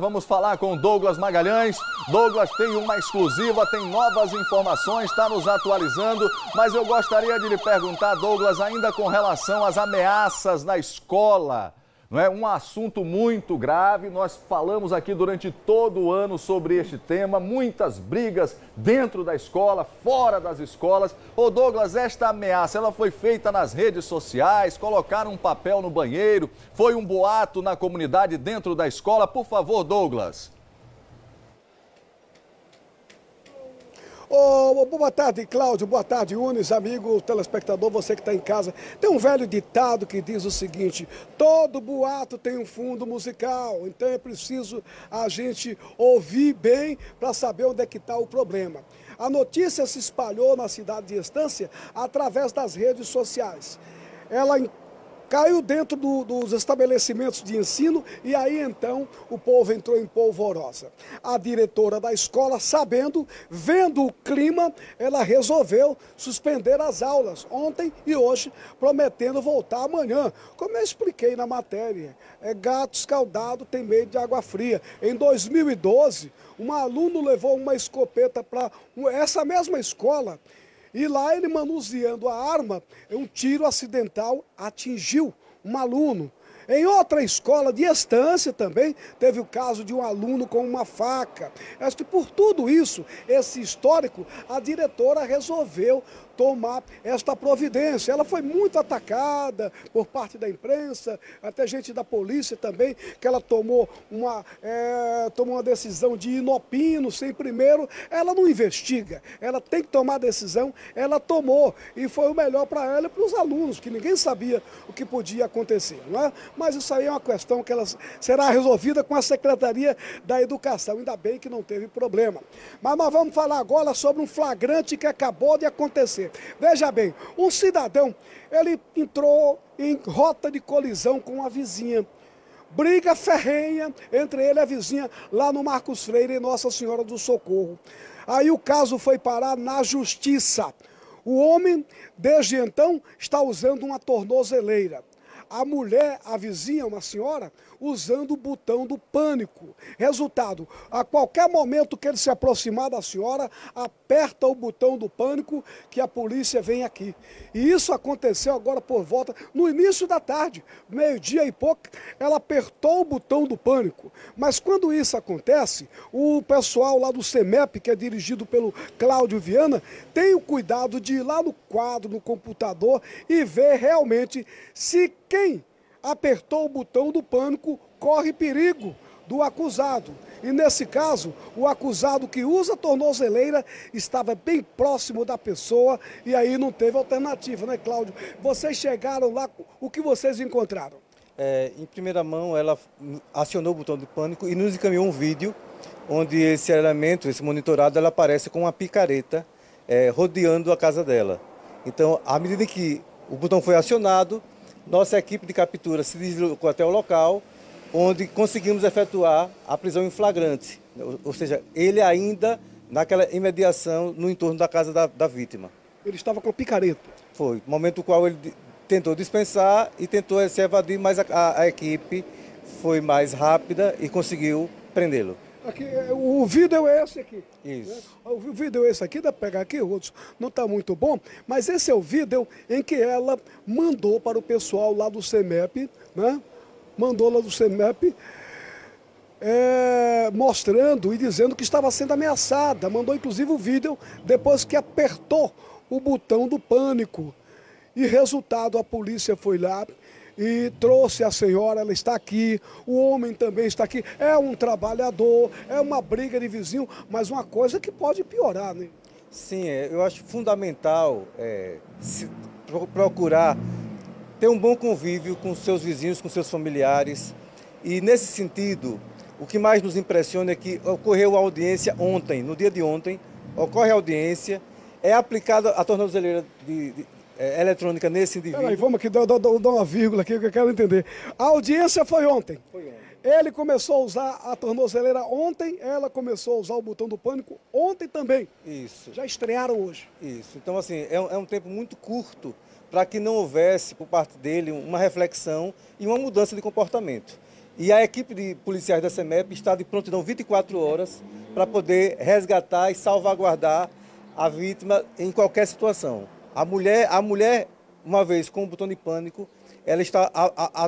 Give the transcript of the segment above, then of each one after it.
Vamos falar com Douglas Magalhães. Douglas tem uma exclusiva, tem novas informações, está nos atualizando. Mas eu gostaria de lhe perguntar, Douglas, ainda com relação às ameaças na escola não é um assunto muito grave. Nós falamos aqui durante todo o ano sobre este tema, muitas brigas dentro da escola, fora das escolas. Ô Douglas, esta ameaça, ela foi feita nas redes sociais, colocaram um papel no banheiro, foi um boato na comunidade dentro da escola. Por favor, Douglas. Oh, boa tarde, Cláudio. Boa tarde, Unis, amigo telespectador, você que está em casa. Tem um velho ditado que diz o seguinte: todo boato tem um fundo musical. Então é preciso a gente ouvir bem para saber onde é que está o problema. A notícia se espalhou na cidade de Estância através das redes sociais. Ela caiu dentro do, dos estabelecimentos de ensino e aí então o povo entrou em polvorosa. A diretora da escola, sabendo, vendo o clima, ela resolveu suspender as aulas ontem e hoje, prometendo voltar amanhã. Como eu expliquei na matéria, é gato escaldado tem medo de água fria. Em 2012, um aluno levou uma escopeta para essa mesma escola e lá ele manuseando a arma, um tiro acidental atingiu um aluno. Em outra escola de estância também teve o caso de um aluno com uma faca. Acho que por tudo isso, esse histórico, a diretora resolveu tomar esta providência. Ela foi muito atacada por parte da imprensa, até gente da polícia também, que ela tomou uma, é, tomou uma decisão de inopino, sem primeiro. Ela não investiga, ela tem que tomar decisão, ela tomou. E foi o melhor para ela e para os alunos, que ninguém sabia o que podia acontecer. Não é? Mas isso aí é uma questão que ela será resolvida com a Secretaria da Educação. Ainda bem que não teve problema. Mas nós vamos falar agora sobre um flagrante que acabou de acontecer. Veja bem, um cidadão, ele entrou em rota de colisão com a vizinha. Briga ferrenha entre ele e a vizinha lá no Marcos Freire e Nossa Senhora do Socorro. Aí o caso foi parar na justiça. O homem, desde então, está usando uma tornozeleira a mulher, a vizinha, uma senhora, usando o botão do pânico. Resultado, a qualquer momento que ele se aproximar da senhora, aperta o botão do pânico que a polícia vem aqui. E isso aconteceu agora por volta, no início da tarde, meio-dia e pouco, ela apertou o botão do pânico. Mas quando isso acontece, o pessoal lá do CEMEP, que é dirigido pelo Cláudio Viana, tem o cuidado de ir lá no quadro, no computador e ver realmente se quem apertou o botão do pânico corre perigo do acusado. E nesse caso, o acusado que usa tornozeleira estava bem próximo da pessoa e aí não teve alternativa, né, Cláudio? Vocês chegaram lá, o que vocês encontraram? É, em primeira mão, ela acionou o botão de pânico e nos encaminhou um vídeo onde esse elemento, esse monitorado, ela aparece com uma picareta é, rodeando a casa dela. Então, à medida que o botão foi acionado, nossa equipe de captura se deslocou até o local, onde conseguimos efetuar a prisão em flagrante. Ou seja, ele ainda naquela imediação no entorno da casa da, da vítima. Ele estava com picareta? Foi, momento no qual ele tentou dispensar e tentou se evadir, mas a, a, a equipe foi mais rápida e conseguiu prendê-lo. Aqui, o vídeo é esse aqui. Isso. Né? O vídeo é esse aqui, dá para pegar aqui, outros não está muito bom, mas esse é o vídeo em que ela mandou para o pessoal lá do CEMEP, né? Mandou lá do CEMEP, é, mostrando e dizendo que estava sendo ameaçada. Mandou inclusive o vídeo depois que apertou o botão do pânico. E resultado, a polícia foi lá, e trouxe a senhora, ela está aqui, o homem também está aqui. É um trabalhador, é uma briga de vizinho, mas uma coisa que pode piorar, né? Sim, é, eu acho fundamental é, procurar ter um bom convívio com seus vizinhos, com seus familiares. E nesse sentido, o que mais nos impressiona é que ocorreu a audiência ontem, no dia de ontem, ocorre a audiência, é aplicada a tornozeleira de, de é, eletrônica nesse indivíduo. Peraí, vamos aqui, dar uma vírgula aqui que eu quero entender. A audiência foi ontem. Foi ontem. Ele começou a usar a tornozeleira ontem, ela começou a usar o botão do pânico ontem também. Isso. Já estrearam hoje. Isso. Então, assim, é um, é um tempo muito curto para que não houvesse, por parte dele, uma reflexão e uma mudança de comportamento. E a equipe de policiais da CEMEP está de prontidão 24 horas para poder resgatar e salvaguardar a vítima em qualquer situação. A mulher, a mulher uma vez com o botão de pânico, ela está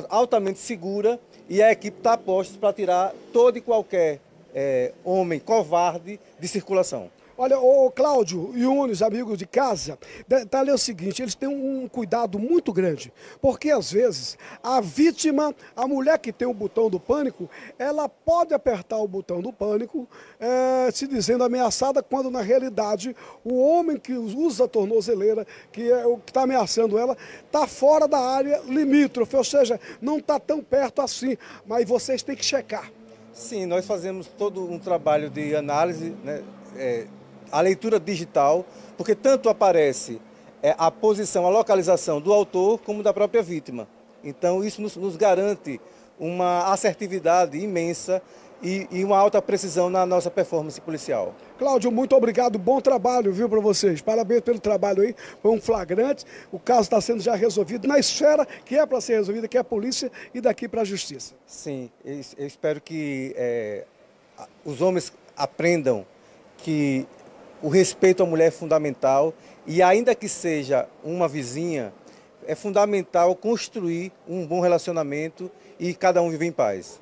altamente segura e a equipe está a postos para tirar todo e qualquer é, homem covarde de circulação. Olha, o Cláudio e os amigos de casa, detalhe é o seguinte, eles têm um cuidado muito grande, porque às vezes a vítima, a mulher que tem o botão do pânico, ela pode apertar o botão do pânico, é, se dizendo ameaçada, quando na realidade o homem que usa a tornozeleira, que é o que está ameaçando ela, está fora da área limítrofe, ou seja, não está tão perto assim, mas vocês têm que checar. Sim, nós fazemos todo um trabalho de análise, né, é, a leitura digital, porque tanto aparece é, a posição, a localização do autor como da própria vítima. Então isso nos, nos garante uma assertividade imensa e, e, uma alta precisão na nossa performance policial. Cláudio, muito obrigado, bom trabalho, viu, para vocês. Parabéns pelo trabalho aí, foi um flagrante. O caso está sendo já resolvido na esfera que é para ser resolvida, que é a polícia e daqui para a justiça. Sim, eu, eu espero que é, os homens aprendam que o respeito à mulher é fundamental e, ainda que seja uma vizinha, é fundamental construir um bom relacionamento e cada um viver em paz.